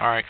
Alright.